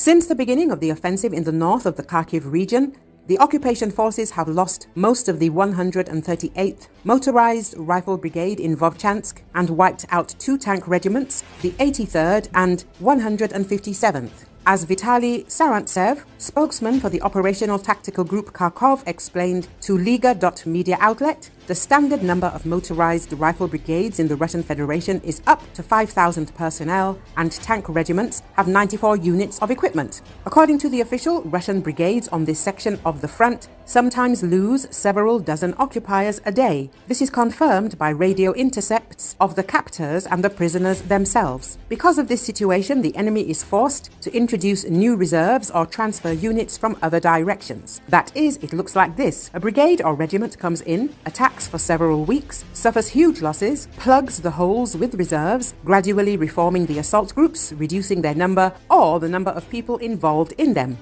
Since the beginning of the offensive in the north of the Kharkiv region, the occupation forces have lost most of the 138th Motorized Rifle Brigade in Vovchansk and wiped out two tank regiments, the 83rd and 157th. As Vitaly Sarantsev, spokesman for the Operational Tactical Group Kharkov, explained to Liga.media outlet, the standard number of motorized rifle brigades in the Russian Federation is up to 5,000 personnel, and tank regiments have 94 units of equipment. According to the official, Russian brigades on this section of the front sometimes lose several dozen occupiers a day. This is confirmed by radio intercepts of the captors and the prisoners themselves. Because of this situation, the enemy is forced to introduce new reserves or transfer units from other directions. That is, it looks like this. A brigade or regiment comes in, attacks for several weeks, suffers huge losses, plugs the holes with reserves, gradually reforming the assault groups, reducing their number or the number of people involved in them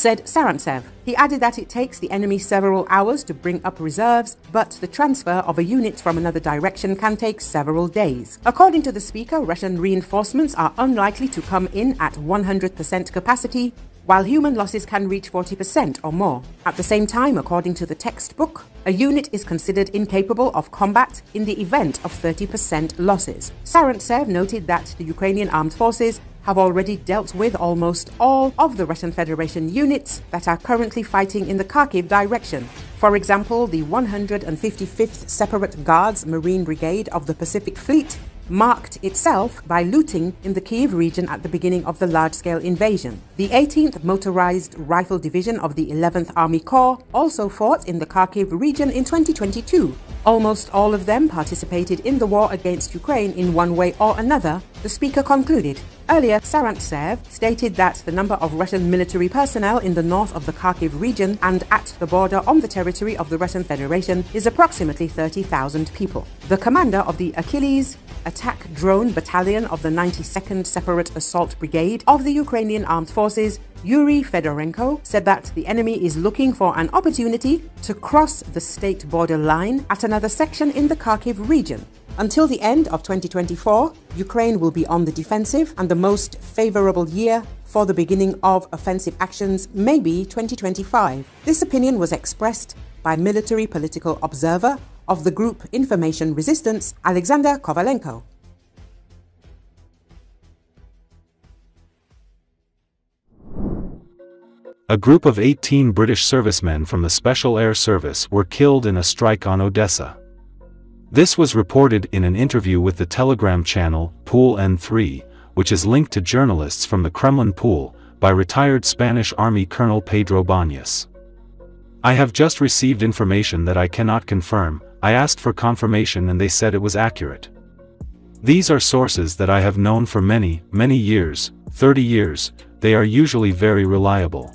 said Sarantsev. He added that it takes the enemy several hours to bring up reserves, but the transfer of a unit from another direction can take several days. According to the speaker, Russian reinforcements are unlikely to come in at 100% capacity while human losses can reach 40% or more. At the same time, according to the textbook, a unit is considered incapable of combat in the event of 30% losses. Sarantsev noted that the Ukrainian armed forces have already dealt with almost all of the Russian Federation units that are currently fighting in the Kharkiv direction. For example, the 155th Separate Guards Marine Brigade of the Pacific Fleet marked itself by looting in the Kiev region at the beginning of the large-scale invasion. The 18th Motorized Rifle Division of the 11th Army Corps also fought in the Kharkiv region in 2022. Almost all of them participated in the war against Ukraine in one way or another, the speaker concluded. Earlier, Sarantsev stated that the number of Russian military personnel in the north of the Kharkiv region and at the border on the territory of the Russian Federation is approximately 30,000 people. The commander of the Achilles attack drone battalion of the 92nd Separate Assault Brigade of the Ukrainian Armed Forces, Yuri Fedorenko, said that the enemy is looking for an opportunity to cross the state border line at another section in the Kharkiv region. Until the end of 2024, Ukraine will be on the defensive and the most favorable year for the beginning of offensive actions may be 2025. This opinion was expressed by military political observer of the group Information Resistance, Alexander Kovalenko. A group of 18 British servicemen from the Special Air Service were killed in a strike on Odessa. This was reported in an interview with the Telegram channel, Pool N3, which is linked to journalists from the Kremlin Pool, by retired Spanish Army Colonel Pedro Baños. I have just received information that I cannot confirm, I asked for confirmation and they said it was accurate. These are sources that I have known for many, many years, 30 years, they are usually very reliable.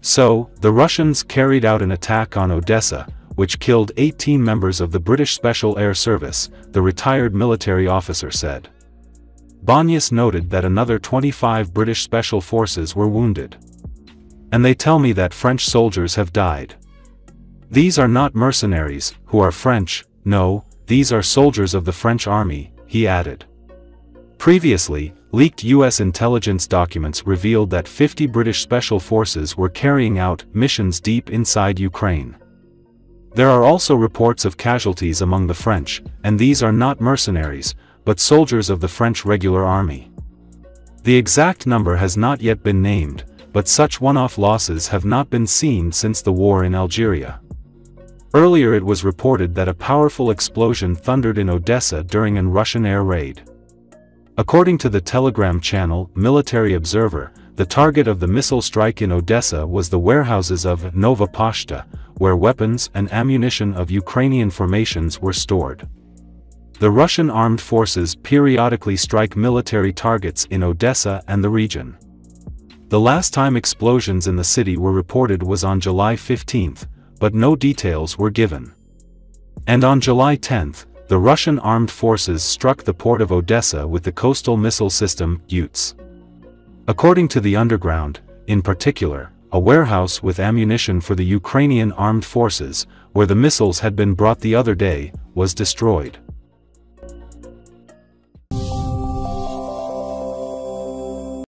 So, the Russians carried out an attack on Odessa, which killed 18 members of the British Special Air Service, the retired military officer said. Baños noted that another 25 British Special Forces were wounded. And they tell me that French soldiers have died. These are not mercenaries, who are French, no, these are soldiers of the French army, he added. Previously, leaked U.S. intelligence documents revealed that 50 British Special Forces were carrying out missions deep inside Ukraine. There are also reports of casualties among the French, and these are not mercenaries, but soldiers of the French regular army. The exact number has not yet been named, but such one-off losses have not been seen since the war in Algeria. Earlier it was reported that a powerful explosion thundered in Odessa during an Russian air raid. According to the Telegram channel Military Observer, the target of the missile strike in Odessa was the warehouses of Nova where weapons and ammunition of Ukrainian formations were stored. The Russian armed forces periodically strike military targets in Odessa and the region. The last time explosions in the city were reported was on July 15, but no details were given. And on July 10, the Russian armed forces struck the port of Odessa with the coastal missile system, Utes. According to the underground, in particular, a warehouse with ammunition for the Ukrainian armed forces, where the missiles had been brought the other day, was destroyed.